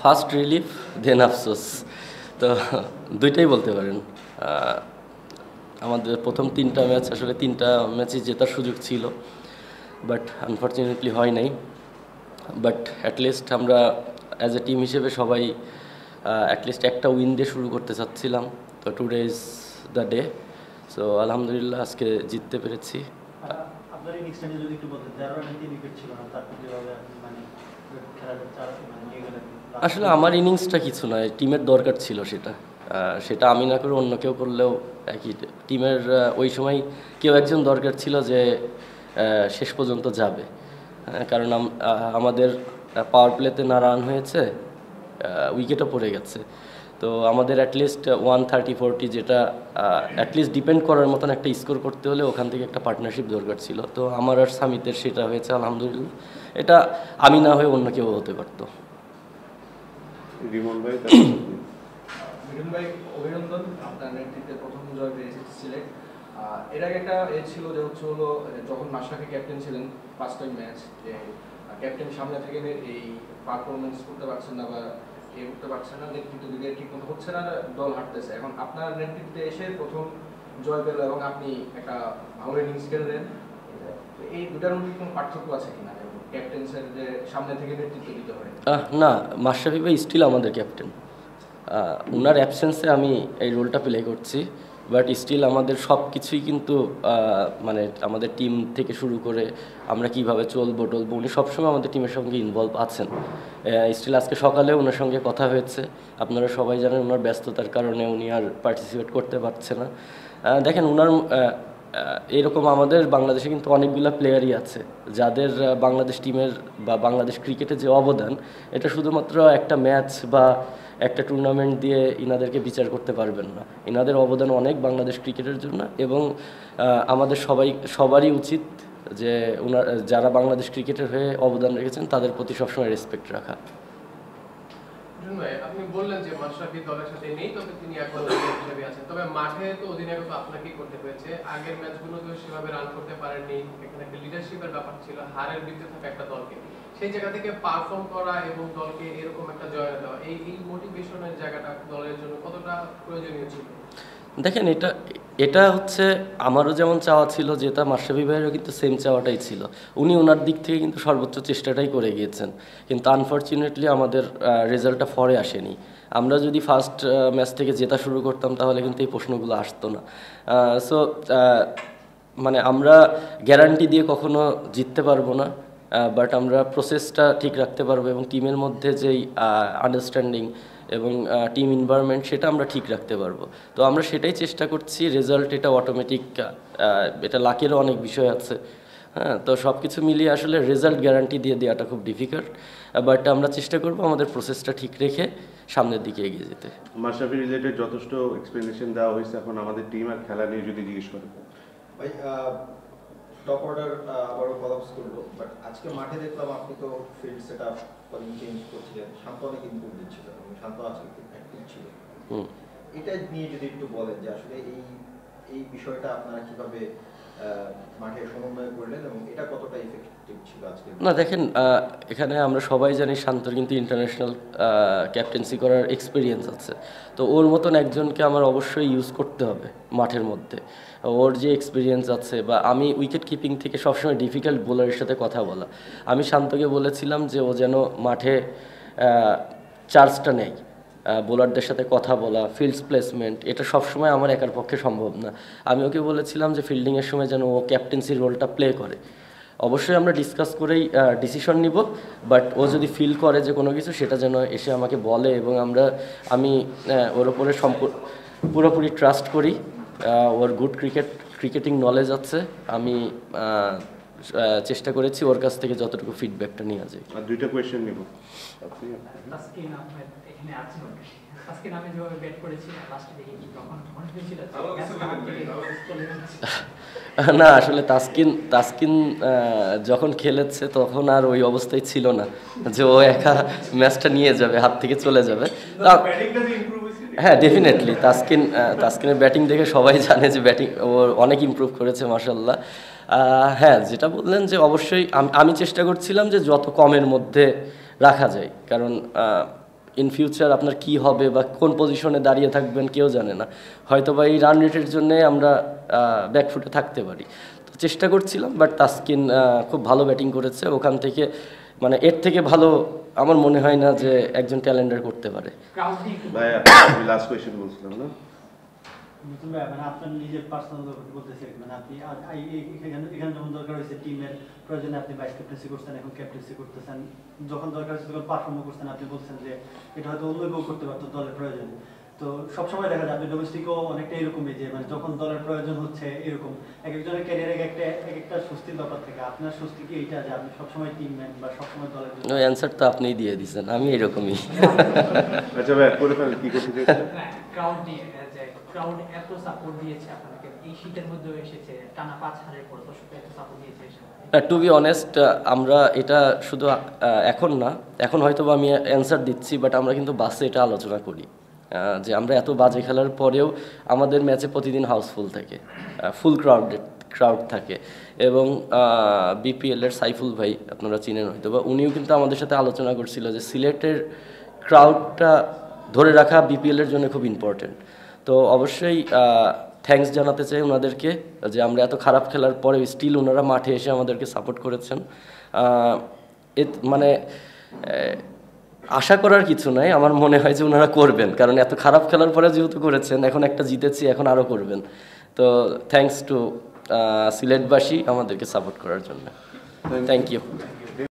First relief দেন আফসোস তো দুইটাই বলতে পারেন। আমাদের প্রথম তিনটা ম্যাচ আসলে তিনটা ম্যাচে জেতার সুযোগ ছিল বাট আনফর্চুনেটলি হয় নাই। বাট অ্যাটলিস্ট আমরা অ্যাজ এ টিম হিসেবে সবাই অ্যাটলিস্ট একটা উইন দিয়ে শুরু করতে চাচ্ছিলাম। তো today is the day so আলহামদুলিল্লাহ আজকে জিততে পেরেছি। আপনার ইনিংসটা নিয়ে যদি একটু তেরো তিন উইকেট ছিল না তারপর যেভাবে মানে মানে আসলে আমার ইনিংসটা কিছু নয় টিমের দরকার ছিল সেটা। সেটা আমি না করে অন্য কেউ করলেও একই টিমের ওই সময় কেউ একজন দরকার ছিল যে শেষ পর্যন্ত যাবে। হ্যাঁ, কারণ আমাদের পাওয়ার প্লেতে না রান হয়েছে। উইকেটও পড়ে গেছে। তো আমাদের at least one thirty forty যেটা অ্যাটলিস্ট ডিপেন্ড করার মতন একটা স্কোর করতে হলে ওখান থেকে একটা পার্টনারশিপ দরকার ছিল। তো আমার আর সামিতের সেটা হয়েছে আলহামদুলিল্লাহ। এটা আমি না হয়ে অন্য কেউ হতে পারতো। রিমন ভাই ভাই অভিনন্দন। আপনার নেতৃত্বে প্রথম জয় এর আগে একটা এ ছিল যে হচ্ছে হলো যখন মাশরাফি ক্যাপ্টেন ছিলেন ফার্স্ট টাইম ম্যাচ যে ক্যাপ্টেন সামনে থেকে এই পারফরমেন্স করতে পারছেন না বা এ করতে পারছে না নেতৃত্ব দিতে ঠিক মতো হচ্ছে না দল হাঁটতেছে এখন আপনার নেতৃত্বে এসে প্রথম জয় পেল এবং আপনি একটা ভালো ইনিংস খেললেন এই দুটার মধ্যে কোনো পার্থক্য আছে কিনা? সামনে থেকে নেতৃত্ব দিতে হয় না, মাশরাফি ভাই স্টিল আমাদের ক্যাপ্টেন ওনার অ্যাবসেন্সে আমি এই রোলটা প্লে করছি। বাট স্টিল আমাদের সব কিছুই কিন্তু মানে আমাদের টিম থেকে শুরু করে আমরা কীভাবে চলবো টলবো উনি সবসময় আমাদের টিমের সঙ্গে ইনভলভ আছেন। স্টিল আজকে সকালে ওনার সঙ্গে কথা হয়েছে। আপনারা সবাই জানেন ওনার ব্যস্ততার কারণে উনি আর পার্টিসিপেট করতে পারছে না। দেখেন ওনার এরকম আমাদের বাংলাদেশে কিন্তু অনেকগুলো প্লেয়ারই আছে, যাদের বাংলাদেশ টিমের বা বাংলাদেশ ক্রিকেটে যে অবদান, এটা শুধুমাত্র একটা ম্যাচ বা একটা টুর্নামেন্ট দিয়ে ইনাদেরকে বিচার করতে পারবেন না। ইনাদের অবদান অনেক বাংলাদেশ ক্রিকেটের জন্য এবং আমাদের সবাই, সবারই উচিত যে ওনার যারা বাংলাদেশ ক্রিকেটের হয়ে অবদান রেখেছেন, তাদের প্রতি সবসময় রেসপেক্ট রাখা। আপনি বললেন যে মাশরাফি দলের সাথে নেই তবে তিনি এখন অধিনায়ক হিসেবে আছেন। তবে মাঠে তো অধিনায়ক আপনাকেই করতে হয়েছে। আগের ম্যাচগুলোতেও সেভাবে রান করতে পারেননি। এখানে একটা লিডারশিপের ব্যাপার ছিল, হারের বিরুদ্ধে থাকা একটা দলকে। সেই জায়গা থেকে পারফর্ম করা এবং দলকে এরকম একটা জয় দেওয়া, এই এই মোটিভেশনের জায়গাটা দলের জন্য কতটা প্রয়োজনীয় ছিল? দেখেন, এটা এটা হচ্ছে আমারও যেমন চাওয়া ছিল যে তা মাশরাফি ভাইয়েরও কিন্তু সেম চাওয়াটাই ছিল। উনি ওনার দিক থেকে কিন্তু সর্বোচ্চ চেষ্টাটাই করে গিয়েছেন। কিন্তু আনফর্চুনেটলি আমাদের রেজাল্টটা ফরে আসেনি। আমরা যদি ফার্স্ট ম্যাচ থেকে জেতা শুরু করতাম তাহলে কিন্তু এই প্রশ্নগুলো আসতো না। সো মানে আমরা গ্যারান্টি দিয়ে কখনো জিততে পারব না বাট আমরা প্রসেসটা ঠিক রাখতে পারব এবং টিমের মধ্যে যেই আন্ডারস্ট্যান্ডিং এবং টিম এনভায়রনমেন্ট সেটা আমরা ঠিক রাখতে পারব। তো আমরা সেটাই চেষ্টা করছি রেজাল্ট এটা অটোমেটিক এটা লাকেরও অনেক বিষয় আছে। হ্যাঁ তো সব কিছু মিলিয়ে আসলে রেজাল্ট গ্যারান্টি দিয়ে দেওয়াটা খুব ডিফিকাল্ট বাট আমরা চেষ্টা করব আমাদের প্রসেসটা ঠিক রেখে সামনের দিকে এগিয়ে যেতে। মাশরাফি রিলেটেড যথেষ্ট এক্সপ্লেনেশন দেওয়া হয়েছে এখন আমাদের টিম আর খেলা নিয়ে যদি জিজ্ঞেস করেন ভাই টপ অর্ডার আবারও কলাপস করল বাট আজকে মাঠে দেখলাম আপনি তো ফিল্ড সেট আপ চেঞ্জ করছিলেন এবং অ্যাক্টিভ ছিল। এটা নিয়ে যদি একটু বলেন যে আসলে এই এই বিষয়টা আপনারা কীভাবে না, দেখেন এখানে আমরা সবাই জানি শান্তর কিন্তু ইন্টারন্যাশনাল ক্যাপ্টেন্সি করার এক্সপিরিয়েন্স আছে। তো ওর মতন একজনকে আমার অবশ্যই ইউজ করতে হবে মাঠের মধ্যে। ওর যে এক্সপিরিয়েন্স আছে বা আমি উইকেট কিপিং থেকে সবসময় ডিফিকাল্ট বোলারের সাথে কথা বলা। আমি শান্তকে বলেছিলাম যে ও যেন মাঠে চার্জটা নেয়। বোলারদের সাথে কথা বলা ফিল্ডস প্লেসমেন্ট এটা সবসময় আমার একার পক্ষে সম্ভব না। আমি ওকে বলেছিলাম যে ফিল্ডিংয়ের সময় যেন ও ক্যাপ্টেন্সির রোলটা প্লে করে। অবশ্যই আমরা ডিসকাস করেই ডিসিশন নিব বাট ও যদি ফিল করে যে কোনো কিছু, সেটা যেন এসে আমাকে বলে এবং আমরা, আমি ওর ওপরে পুরোপুরি ট্রাস্ট করি। ওর গুড ক্রিকেট ক্রিকেটিং নলেজ আছে। আমি চেষ্টা করেছি ওর কাছ থেকে যতটুকু ফিডব্যাকটা নিয়ে যায়। আর দুইটা কোয়েশ্চেন নিব। না আসলে তাসকিন তাসকিন যখন খেলেছে তখন আর ওই অবস্থায় ছিল না যে ও একা ম্যাচটা নিয়ে যাবে হাত থেকে চলে যাবে। হ্যাঁ ডেফিনেটলি তাসকিন তাসকিনের ব্যাটিং দেখে সবাই জানে যে ব্যাটিং ও অনেক ইমপ্রুভ করেছে মার্শাল্লাহ হ্যাঁ যেটা বললেন যে অবশ্যই আমি চেষ্টা করছিলাম যে যত কমের মধ্যে রাখা যায়। কারণ ইন ফিউচার আপনার কি হবে বা কোন পজিশনে দাঁড়িয়ে থাকবেন কেউ জানে না। হয়তো বা এই রান রেটের জন্যে আমরা ব্যাকফুটে থাকতে পারি। তো চেষ্টা করছিলাম বাট তাস্কিন খুব ভালো ব্যাটিং করেছে। ওখান থেকে মানে এর থেকে ভালো আমার মনে হয় না যে একজন ক্যালেন্ডার করতে পারে। লাস্ট কোয়েশ্চেন বলছিলাম না? নতুন ভাই মানে আপনার নিজের পার্সোনাল বলতেছি মানে আপনি এখানে যখন দরকার হয়েছে টিমের প্রয়োজনে আপনি ভাইস ক্যাপ্টেন্সি করছেন, এখন ক্যাপ্টেন্সি করতেছেন। যখন দরকার হয়েছে তখন পারফর্ম করছেন। আপনি বলছেন যে এটা হয়তো অন্য কেউ করতে পারতো দলের প্রয়োজনে। তো সবসময় দেখা যায় আপনি ডোমেস্টিকও অনেকটা এরকমই যে মানে যখন দলের প্রয়োজন হচ্ছে এরকম। এক একজনের ক্যারিয়ারে একটা এক একটা স্বস্তির ব্যাপার থেকে। আপনার স্বস্তি কি এইটা যে আপনি সবসময় টিম ম্যান বা সবসময় দলের জন্য অ্যান্সার তো আপনিই দিয়ে দিয়েছেন আমি এরকমই। আচ্ছা ভাই করে ফেলেন কি করতে চাইছেন? ক্রাউড নিয়ে যে ক্রাউড এত সাপোর্ট দিয়েছে আপনাকে। এই শীতের মধ্যেও এসেছে টানা পাঁচ হারের পর দর্শক এত সাপোর্ট দিয়েছে টু বি অনেস্ট আমরা এটা শুধু এখন না। এখন হয়তো বা আমি অ্যান্সার দিচ্ছি বাট আমরা কিন্তু বাসে এটা আলোচনা করি। যে আমরা এত বাজে খেলার পরেও আমাদের ম্যাচে প্রতিদিন হাউসফুল থাকে ফুল ক্রাউডেড ক্রাউড থাকে। এবং বিপিএলের সাইফুল ভাই আপনারা চিনেন হয়তো বা, উনিও কিন্তু আমাদের সাথে আলোচনা করছিল যে সিলেটের ক্রাউডটা ধরে রাখা বিপিএলের জন্য খুব ইম্পর্টেন্ট তো অবশ্যই থ্যাঙ্কস জানাতে চাই ওনাদেরকে যে আমরা এত খারাপ খেলার পরে স্টিল ওনারা মাঠে এসে আমাদেরকে সাপোর্ট করেছেন। মানে আশা করার কিছু নাই আমার মনে হয় যে ওনারা করবেন। কারণ এত খারাপ খেলার পরে যেহেতু করেছেন এখন একটা জিতেছি এখন আরও করবেন। তো থ্যাংকস টু সিলেটবাসী আমাদেরকে সাপোর্ট করার জন্য। Thank you